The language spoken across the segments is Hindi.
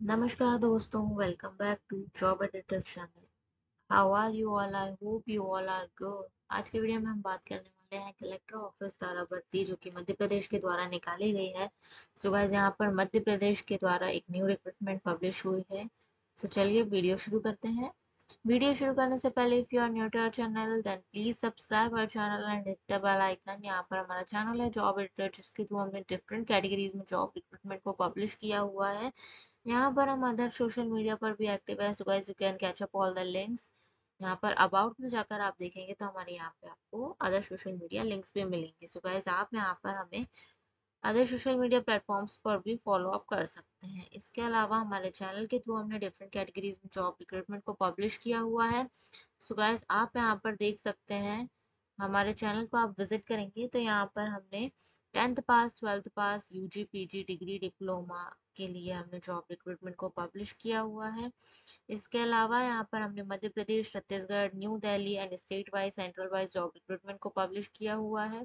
नमस्कार दोस्तों welcome back to job editor channel how are you all I hope you all are good आज के वीडियो में हम बात करने वाले हैं कलेक्टर ऑफ़िस द्वारा भर्ती, जो कि मध्य प्रदेश के द्वारा निकाली गई है। सो गाइस यहाँ पर मध्य प्रदेश के द्वारा एक न्यू रिक्रूटमेंट पब्लिश हुई है। सो चलिए वीडियो शुरू करते हैं। वीडियो शुरू करने से पहले if you are new to our channel then please subscribe our channel and hit the bell icon यहाँ पर हमारा चैनल है जॉब एडिटर जिसके थ्रू हमने डिफरेंट कैटेगरीज में जॉब रिक्रूटमेंट को पब्लिश किया हुआ है। यहाँ पर हम अदर सोशल मीडिया पर भी एक्टिव है so you can catch up all the links यहाँ पर अबाउट में जाकर आप देखेंगे तो हमारे यहाँ पे आपको अदर सोशल मीडिया लिंक्स भी मिलेंगे। सो गाइस आप यहाँ पर हमें अदर सोशल मीडिया प्लेटफॉर्म्स पर भी फॉलो अप कर सकते हैं। इसके अलावा हमारे चैनल के थ्रू हमने डिफरेंट कैटेगरीज में जॉब रिक्रूटमेंट को पब्लिश किया हुआ है। सो गाइस आप यहाँ पर देख सकते हैं, हमारे चैनल को आप विज़िट करेंगे तो यहाँ पर हमने tenth pass twelfth pass UG PG degree diploma के लिए हमने जॉब रिक्रूटमेंट को पब्लिश किया हुआ है। इसके अलावा यहाँ पर हमने Madhya Pradesh, Chhattisgarh new Delhi and state wise central wise job recruitment को पब्लिश किया हुआ है।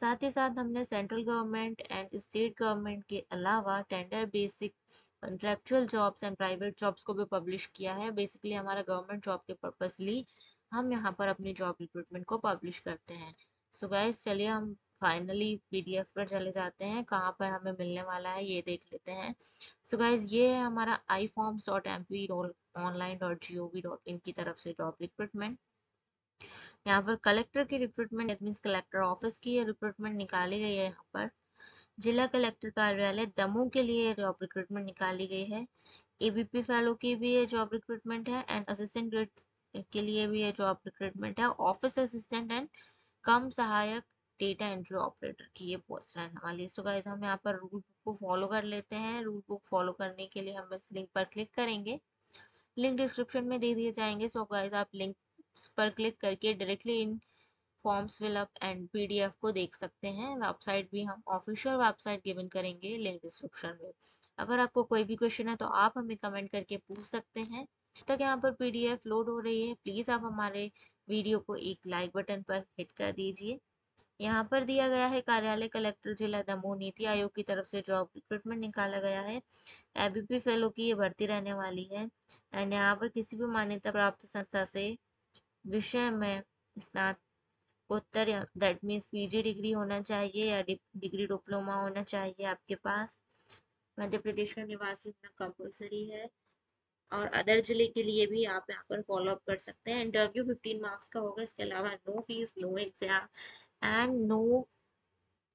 साथ ही साथ हमने central government and state government के अलावा tender basic contractual jobs and private jobs को भी पब्लिश किया है। बेसिकली हमारा गवर्नमेंट जॉब के पर्पसली हम यहाँ पर अपनी जॉब रिक्रूटमेंट को पब्लिश करते हैं। सो so गाइस चलिए हम फाइनली पीडीएफ पर चले जाते हैं। कहाँ पर हमें मिलने वाला है, ये देख लेते हैं। सो so गाइस ये है हमारा I forms dot M P online dot G O V dot in की तरफ़ से जॉब रिक्रूटमेंट यहाँ पर कलेक्टर की रिक्रूटमेंट मीन्स कलेक्टर ऑफ़िस की रिक्रूटमेंट निकाली गई है यहाँ पर। जिला कलेक्टर कार्यालय दमोह के लिए जॉब रिक्रूटमेंट निकाली गई है। एबीपी फेलो की भी ये जॉब रिक्रूटमेंट है एंड असिस्टेंट ग्रेड के लिए भी ये जॉब रिक्रूटमेंट है। ऑफ़िस असिस्टेंट एंड कम सहायक डेटा एंट्री ऑपरेटर की ये पोस्ट रहने वाली है। सो गाइस हम यहाँ पर रूल बुक को फॉलो कर लेते हैं। रूल बुक फॉलो करने के लिए हम इस लिंक पर क्लिक करेंगे। लिंक डिस्क्रिप्शन में दे दिए जाएँगे। सो गाइस आप लिंक पर क्लिक करके directly in forms fill up and PDF को देख सकते हैं। वेबसाइट भी हम ऑफिशियल वेबसाइट गिवन करेंगे लिंक डिस्क्रिप्शन में। अगर आपको कोई भी क्वेश्चन है तो आप हमें कमेंट करके पूछ सकते हैं। तक यहाँ पर पीडीएफ लोड हो रही है। प्लीज़ आप हमारे वीडियो को एक लाइक बटन पर हिट कर दीजिए। यहाँ पर दिया गया है, कार्यालय कलेक्टर, जिला दमोह नीति आयोग की तरफ़ से जॉब रिक्रूटमेंट निकाला गया है। एबीपी फेलो की ये भर्ती रहने वाली है। एंड यहाँ पर किसी भी मान्यता प्राप्त संस्था से विषय में स्नातकोत्तर या दैट मीन्स पीजी डिग्री होना चाहिए या डिग्री डिप्लोमा होना चाहिए आपके पास। मध्य प्रदेश का निवासी होना कंपल्सरी है। और अदर ज़िले के लिए भी आप यहाँ पर फॉलो अप कर सकते हैं। इंटरव्यू 15 मार्क्स का होगा, इसके अलावा no fees no exam and no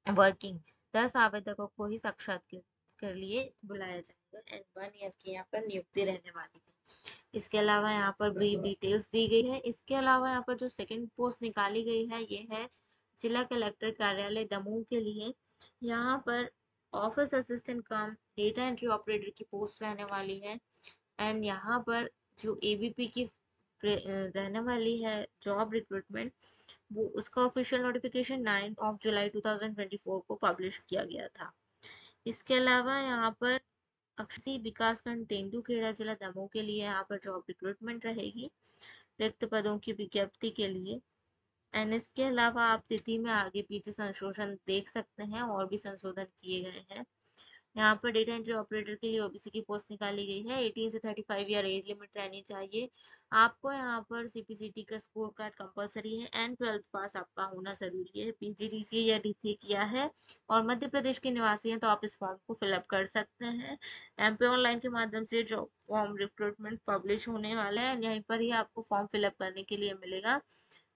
working दस आवेदकों को ही साक्षात्कार के लिए बुलाया जाएगा। एंड वन ईयर की यहाँ पर नियुक्ति रहने वाली है। इसके अलावा यहाँ पर ब्रीफ डिटेल्स दी गई है। इसके अलावा यहाँ पर जो सेकंड पोस्ट निकाली गई है, ये है जिला कलेक्टर कार्यालय दमोह के लिए। यहाँ पर office assistant cum data entry operator की पोस्ट रहने वाली है। एंड यहाँ पर जो एबीपी की रहने वाली है जॉब रिक्रूटमेंट वो उसका ऑफिशियल नोटिफिकेशन 9 ऑफ़ जुलाई 2024 को पब्लिश किया गया था। इसके अलावा यहाँ पर अक्षी विकासखंड तेंदुखेड़ा जिला दमोह के लिए यहाँ पर जॉब रिक्रूटमेंट रहेगी, रिक्त पदों की विज्ञप्ति के लिए। एंड इसके अलावा आप तिथि में आगे पीछे संशोधन देख सकते हैं और भी संशोधन किए गए हैं। यहाँ पर डेटा एंट्री ऑपरेटर के लिए ओबीसी की पोस्ट निकाली गई है। 18 से 35 ईयर एज लिमिट रहनी चाहिए। आपको यहाँ पर सीपीसीटी का स्कोर कार्ड कंपलसरी है एंड ट्वेल्थ पास आपका होना ज़रूरी है। पीजीडीसी या डीसी किया है और मध्य प्रदेश के निवासी हैं तो आप इस फॉर्म को फिलअप कर सकते हैं। एमपी ऑनलाइन के माध्यम से जो फॉर्म रिक्रूटमेंट पब्लिश होने वाला है। यहीं पर ही आपको फॉर्म फिलअप करने के लिए मिलेगा।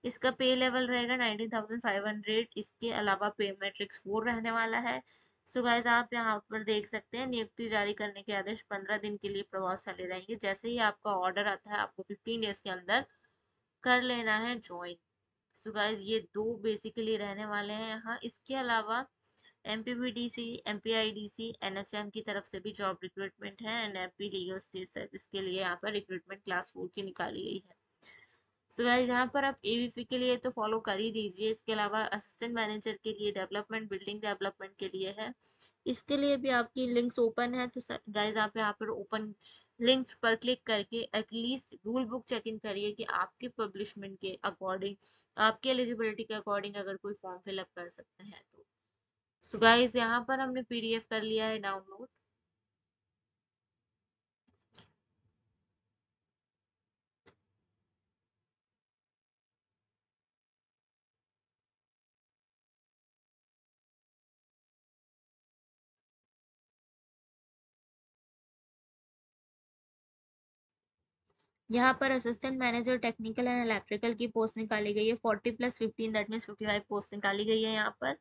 इसका पे लेवल रहेगा 19,500 इसके अलावा पे मैट्रिक्स फोर रहने वाला है। सो गाइज़ आप यहाँ पर देख सकते हैं, नियुक्ति जारी करने के आदेश पंद्रह दिन के लिए प्रभावशाली रहेंगे जैसे ही आपका ऑर्डर आता है, आपको फिफ्टीन डेज़ के अंदर कर लेना है ज्वाइन सो गाइज़ ये दो बेसिकली रहने वाले हैं यहाँ। इसके अलावा M P B D C M P I D C N H M की तरफ़ से भी जॉब रिक्रूटमेंट है and M P legal state service के लिए यहाँ पर रिक्रूटमेंट क्लास फोर की निकाली गई है। सो so यहाँ पर आप एवीपी के लिए तो फॉलो कर ही दीजिए। इसके अलावा असिस्टेंट मैनेजर के लिए डेवलपमेंट बिल्डिंग डेवलपमेंट के लिए है। इसके लिए भी आपकी लिंक्स ओपन है। तो गाइज़ आप यहाँ पर ओपन लिंक्स पर क्लिक करके at least rule book check in करिए कि आपके पब्लिशमेंट के अकॉर्डिंग आपके एलिजिबिलिटी के अकॉर्डिंग अगर कोई फॉर्म फिलअप कर सकते हैं तो। सो गाइज़ यहाँ पर हमने पीडीएफ कर लिया है डाउनलोड यहाँ पर assistant manager technical and electrical की पोस्ट निकाली गई है। Forty plus fifteen that means fifty five post निकाली गई है यहाँ पर।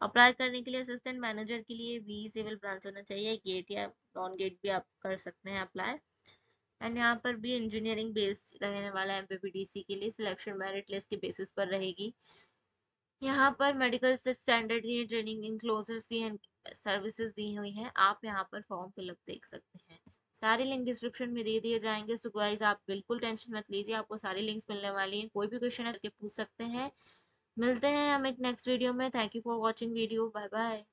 अप्लाई करने के लिए असिस्टेंट मैनेजर के लिए वी सिविल ब्रांच होना चाहिए। गेट या नॉन गेट भी आप कर सकते हैं अप्लाई एंड यहाँ पर भी इंजीनियरिंग बेस्ड रहने वाला एमपीपीडीसी के लिए सिलेक्शन मेरिट लिस्ट के बेसिस पर रहेगी। यहाँ पर मेडिकल स्टैंडर्ड ट्रेनिंग इंक्लोजर्स दिए सर्विसेज़ दी हुई हैं। आप यहाँ पर फॉर्म फिलअप देख सकते हैं। सारे लिंक डिस्क्रिप्शन में दे दिए जाएँगे। सो गाइस आप बिल्कुल टेंशन मत लीजिए, आपको सारे लिंक्स मिलने वाली हैं। कोई भी क्वेश्चन है करके पूछ सकते हैं। मिलते हैं हम एक नेक्स्ट वीडियो में। Thank you for watching video bye bye